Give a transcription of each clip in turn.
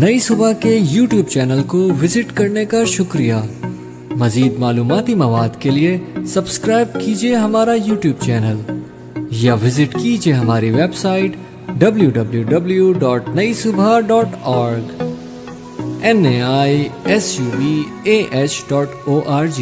नई सुबह के YouTube चैनल को विज़िट करने का शुक्रिया। मजीद मालूमती मवाद के लिए सब्सक्राइब कीजिए हमारा YouTube चैनल, या विज़िट कीजिए हमारी website www.naisubha.org n a i s u b a h dot o r g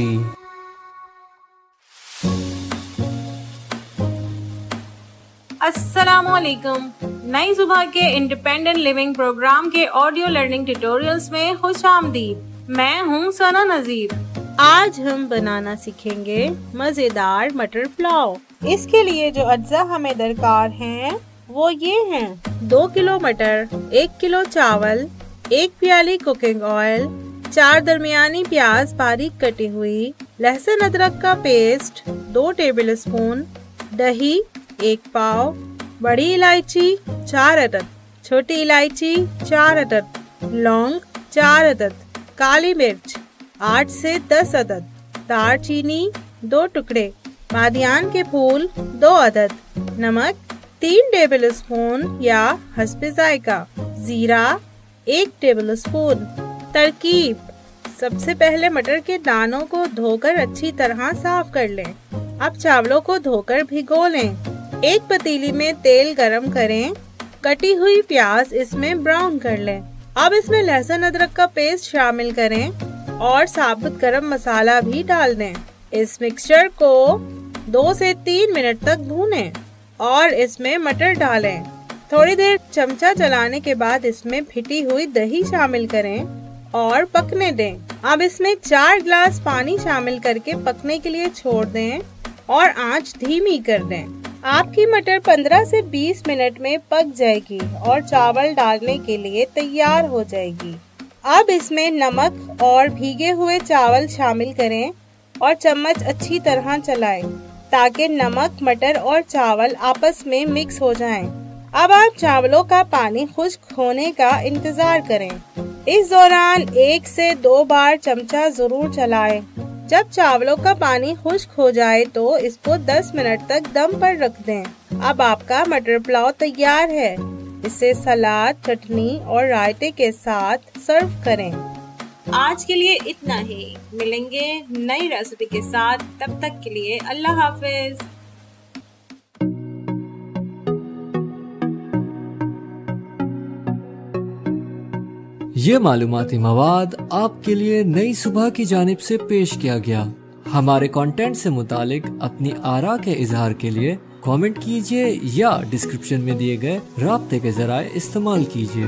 असलकुम नई सुबह के इंडिपेंडेंट लिविंग प्रोग्राम के ऑडियो लर्निंग ट्यूटोरियल्स में खुश आमदीद मैं हूँ सना नजीर। आज हम बनाना सीखेंगे मज़ेदार मटर पुलाव। इसके लिए जो अज्जा हमें दरकार हैं, वो ये हैं। दो किलो मटर, एक किलो चावल, एक प्याली कुकिंग ऑयल, चार दरमियानी प्याज बारीक कटी हुई, लहसुन अदरक का पेस्ट, दो टेबल स्पून दही, एक पाव बड़ी इलायची, चार अदद, छोटी इलायची, चार अदद, लौंग, चार अदद, काली मिर्च, आठ से दस अदद दार चीनी, दो टुकड़े बादियान के फूल, दो अदद, नमक, तीन टेबल स्पून या हसबे जायका, जीरा, एक टेबल स्पून तरकीब, सबसे पहले मटर के दानों को धोकर अच्छी तरह साफ़ कर लें। अब चावलों को धोकर भिगो लें। एक पतीली में तेल गरम करें। कटी हुई प्याज इसमें ब्राउन कर लें। अब इसमें लहसुन अदरक का पेस्ट शामिल करें और साबुत गरम मसाला भी डाल दें। इस मिक्सचर को दो से तीन मिनट तक भूनें और इसमें मटर डालें। थोड़ी देर चमचा चलाने के बाद इसमें फिटी हुई दही शामिल करें और पकने दें। अब इसमें चार ग्लास पानी शामिल करके पकने के लिए छोड़ दें और आँच धीमी कर दें। आपकी मटर 15 से 20 मिनट में पक जाएगी और चावल डालने के लिए तैयार हो जाएगी अब इसमें नमक और भीगे हुए चावल शामिल करें और चम्मच अच्छी तरह चलाएँ, ताकि नमक, मटर और चावल आपस में मिक्स हो जाएँ। अब आप चावलों का पानी खुश्क होने का इंतज़ार करें इस दौरान एक से दो बार चमचा ज़रूर चलाएँ। जब चावलों का पानी खुश्क हो जाए तो इसको 10 मिनट तक दम पर रख दें। अब आपका मटर पुलाव तैयार है। इसे सलाद, चटनी और रायते के साथ सर्व करें। आज के लिए इतना ही। मिलेंगे नई रेसिपी के साथ। तब तक के लिए अल्लाह हाफिज। ये मालूमती मवाद आपके लिए नई सुबह की जानब से पेश किया गया। हमारे कंटेंट से मुतालिक अपनी आरा के इजहार के लिए कमेंट कीजिए या डिस्क्रिप्शन में दिए गए रबते के जराये इस्तेमाल कीजिए।